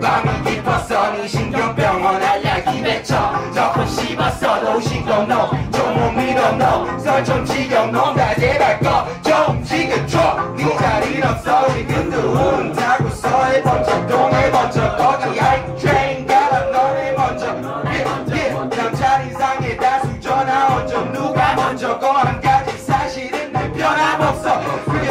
밤이 깊었어 니 신경병원 알약이 맺혀 저건 씹었어도 신경 no 좀못 믿어 no 썰좀 지겨 no Motherfucker.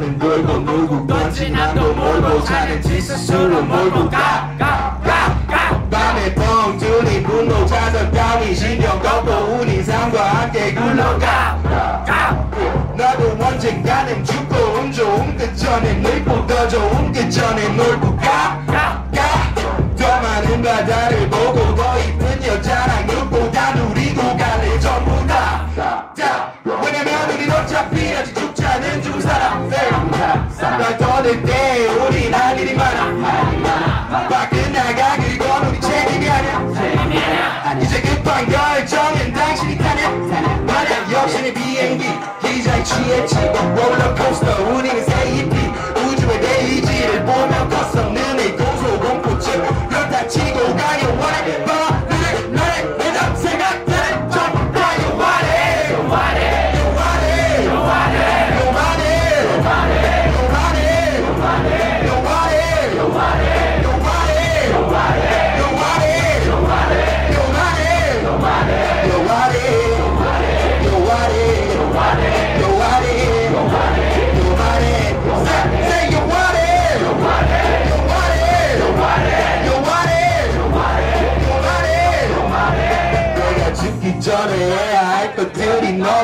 너는 놀고 놀고 넌지 나도 몰고 사는 짓 스스로 몰고 가 가 가가. 밤에 뻥 뚫린 분노 자전 병이 신경 꺾고 우리 삶과 함께 굴러가 가 나도 언젠가는 죽고 운 좋은 그 전에 늙고 더 좋은 그 전에 놀고 가.